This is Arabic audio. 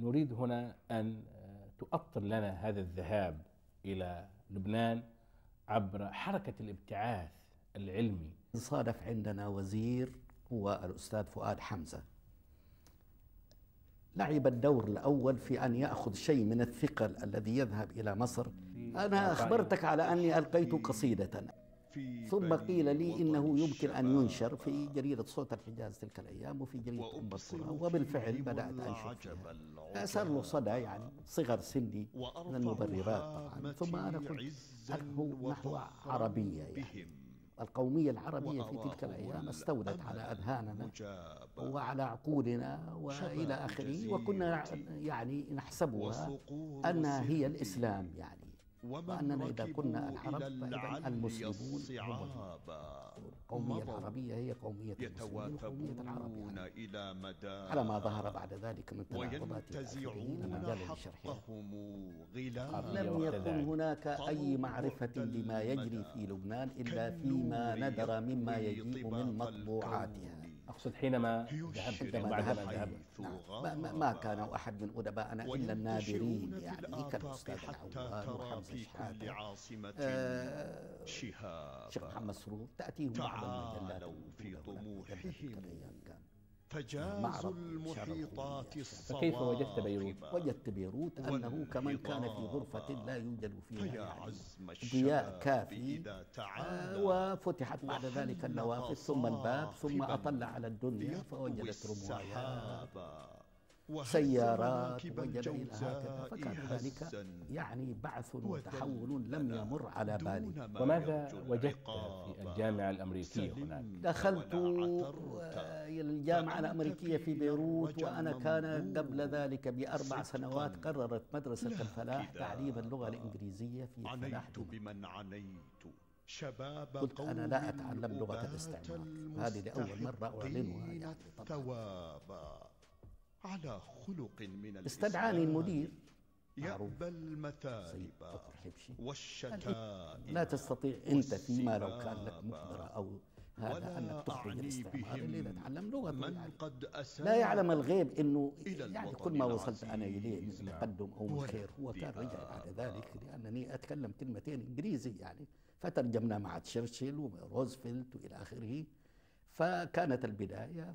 نريد هنا أن تؤطر لنا هذا الذهاب إلى لبنان عبر حركة الابتعاث العلمي. صادف عندنا وزير هو الأستاذ فؤاد حمزة. لعب الدور الأول في أن يأخذ شيء من الثقل الذي يذهب إلى مصر. أنا أخبرتك على أني ألقيت قصيدة. ثم قيل لي إنه يمكن أن ينشر في جريدة صوت الحجاز تلك الأيام وفي جريدة أم القرى وبالفعل بدأت أنشر فيها أثر له صدى يعني صغر سني من المبررات طبعا. ثم أنا قلت أنه نحو عربية يعني؟ القومية العربية في تلك الأيام استولت على أذهاننا وعلى عقولنا وإلى آخره. وكنا يعني نحسبها أنها هي الإسلام يعني. وأننا إذا كنا العرب فإذا المسلمون هم القومية العربية هي قومية المسلمين وقومية العرب يعني إلى مدى على ما ظهر بعد ذلك من تناقضات الآخرين مجال لشرحها. لم يكن هناك أي معرفة لما يجري في لبنان إلا فيما ندر مما يجيء من مطبوعاتها. أقصد حينما ذهبت عندما ذهبت نعم. ما, ما- كان أحد من أدبائنا إلا النادرين يعني كالأستاذ العواد وحمزة شحاتة عاصمة آه، شهاب الشيخ محمد سرور تأتيهم بعض المجلات في طموحهم. معرض المحيطات شرف فكيف وجدت بيروت؟ وجدت بيروت أنه كمن كان في غرفة لا يوجد فيها يعني. عزم ضياء كافي. آه، وفتحت بعد ذلك النوافذ ثم الباب ثم أطل على الدنيا فوجدت وهز سيارات إلى هكذا فكان ذلك يعني بعث وتحول لم يمر على بالي ما وماذا وجدت. في الجامعة الأمريكية هناك؟ دخلت إلى الجامعة الأمريكية في بيروت وأنا كان قبل ذلك بأربع. سنوات قررت مدرسة لا الفلاح. تعليم اللغة الإنجليزية في فلاح. بمن عنيت شباب قلت أنا لا أتعلم لغة الاستعمار هذه لأول مرة أعلنها يعني طبعا على خلق من استدعاني المدير. يأبى المثالب والشتائم لا تستطيع أنت فيما لو كان لك. مقبرة أو هذا أنك تخرج الاستعمار بهم إلا إذا تعلم لغة من يعني. قد لا يعلم الغيب إنه إلى يعني كل ما وصلت أنا العزيز. اليه من تقدم أو من خير. هو كان رجع بعد. ذلك لأنني أتكلم كلمتين إنجليزي يعني. فترجمنا مع تشرشل وروزفلت وإلى آخره. فكانت البداية